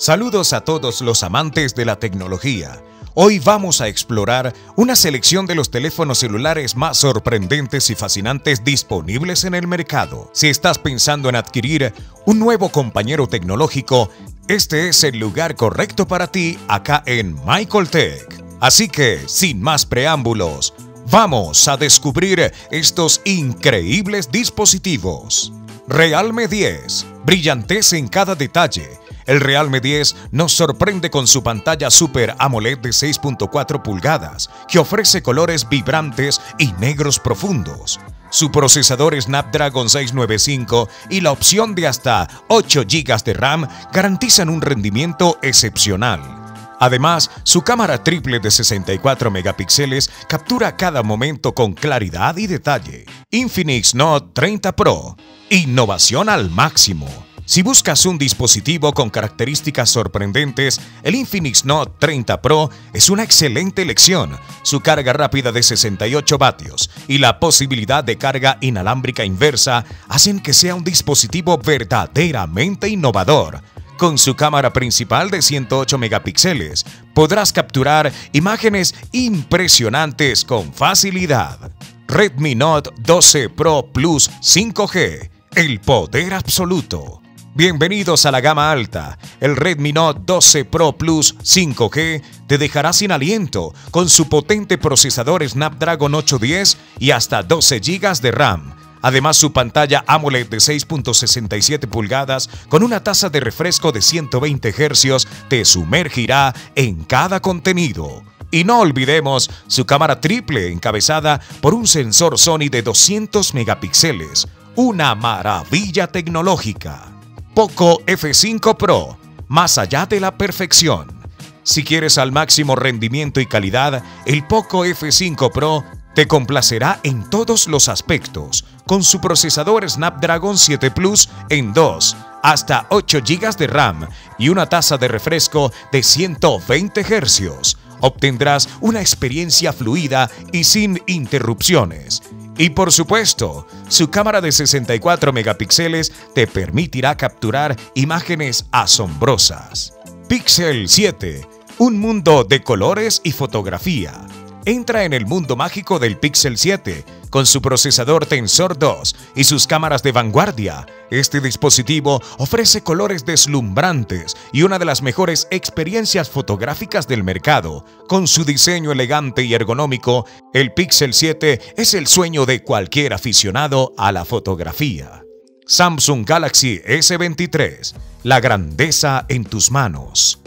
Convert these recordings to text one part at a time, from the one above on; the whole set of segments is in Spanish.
Saludos a todos los amantes de la tecnología. Hoy vamos a explorar una selección de los teléfonos celulares más sorprendentes y fascinantes disponibles en el mercado. Si estás pensando en adquirir un nuevo compañero tecnológico, este es el lugar correcto para ti acá en Michael Tech. Así que, sin más preámbulos, vamos a descubrir estos increíbles dispositivos. Realme 10, brillantez en cada detalle el Realme 10 nos sorprende con su pantalla Super AMOLED de 6.4 pulgadas, que ofrece colores vibrantes y negros profundos. Su procesador Snapdragon 695 y la opción de hasta 8 GB de RAM garantizan un rendimiento excepcional. Además, su cámara triple de 64 megapíxeles captura cada momento con claridad y detalle. Infinix Note 30 Pro. Innovación al máximo si buscas un dispositivo con características sorprendentes, el Infinix Note 30 Pro es una excelente elección. Su carga rápida de 68 vatios y la posibilidad de carga inalámbrica inversa hacen que sea un dispositivo verdaderamente innovador. Con su cámara principal de 108 megapíxeles, podrás capturar imágenes impresionantes con facilidad. Redmi Note 12 Pro Plus 5G, el poder absoluto. Bienvenidos a la gama alta. El Redmi Note 12 Pro Plus 5G te dejará sin aliento con su potente procesador Snapdragon 810 y hasta 12 GB de RAM. Además, su pantalla AMOLED de 6.67 pulgadas con una tasa de refresco de 120 Hz te sumergirá en cada contenido. Y no olvidemos su cámara triple encabezada por un sensor Sony de 200 megapíxeles, una maravilla tecnológica. Poco F5 Pro, más allá de la perfección. Si quieres al máximo rendimiento y calidad, el Poco F5 Pro te complacerá en todos los aspectos, con su procesador Snapdragon 7 Plus en 2, hasta 8 GB de RAM y una tasa de refresco de 120 Hz. Obtendrás una experiencia fluida y sin interrupciones y por supuesto, su cámara de 64 megapíxeles te permitirá capturar imágenes asombrosas. Pixel 7, un mundo de colores y fotografía. Entra en el mundo mágico del Pixel 7 con su procesador Tensor 2 y sus cámaras de vanguardia, este dispositivo ofrece colores deslumbrantes y una de las mejores experiencias fotográficas del mercado. Con su diseño elegante y ergonómico, el Pixel 7 es el sueño de cualquier aficionado a la fotografía. Samsung Galaxy S23, la grandeza en tus manos.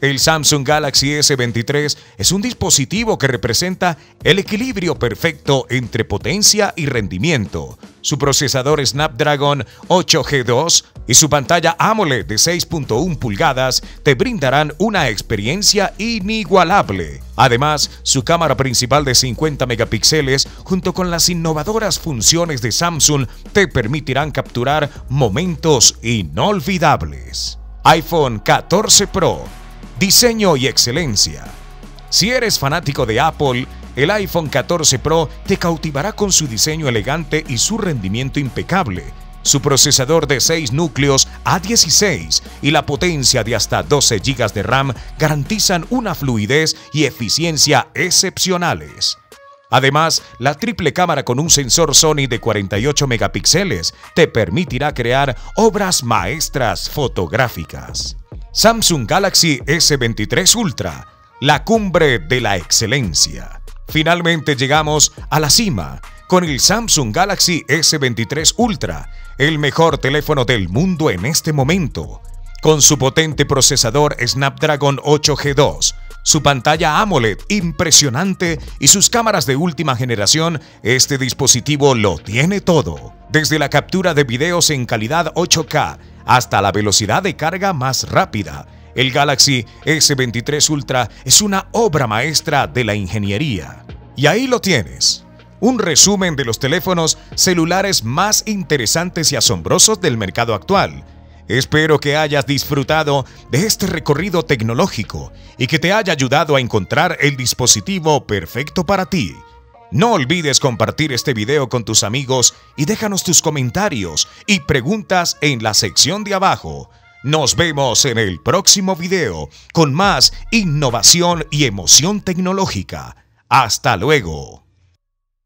El Samsung Galaxy S23 es un dispositivo que representa el equilibrio perfecto entre potencia y rendimiento. Su procesador Snapdragon 8G2 y su pantalla AMOLED de 6.1 pulgadas te brindarán una experiencia inigualable. Además, su cámara principal de 50 megapíxeles junto con las innovadoras funciones de Samsung te permitirán capturar momentos inolvidables. iPhone 14 Pro diseño y excelencia. Si eres fanático de Apple, el iPhone 14 Pro te cautivará con su diseño elegante y su rendimiento impecable. Su procesador de 6 núcleos A16 y la potencia de hasta 12 GB de RAM garantizan una fluidez y eficiencia excepcionales. Además, la triple cámara con un sensor Sony de 48 megapíxeles te permitirá crear obras maestras fotográficas. Samsung Galaxy S23 Ultra, la cumbre de la excelencia. Finalmente llegamos a la cima con el Samsung Galaxy S23 Ultra, el mejor teléfono del mundo en este momento. Con su potente procesador Snapdragon 8G2, su pantalla AMOLED impresionante y sus cámaras de última generación, este dispositivo lo tiene todo. Desde la captura de videos en calidad 8K hasta la velocidad de carga más rápida. El Galaxy S23 Ultra es una obra maestra de la ingeniería. Y ahí lo tienes. Un resumen de los teléfonos celulares más interesantes y asombrosos del mercado actual. Espero que hayas disfrutado de este recorrido tecnológico y que te haya ayudado a encontrar el dispositivo perfecto para ti. No olvides compartir este video con tus amigos y déjanos tus comentarios y preguntas en la sección de abajo. Nos vemos en el próximo video con más innovación y emoción tecnológica. Hasta luego.